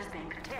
is being curtailed.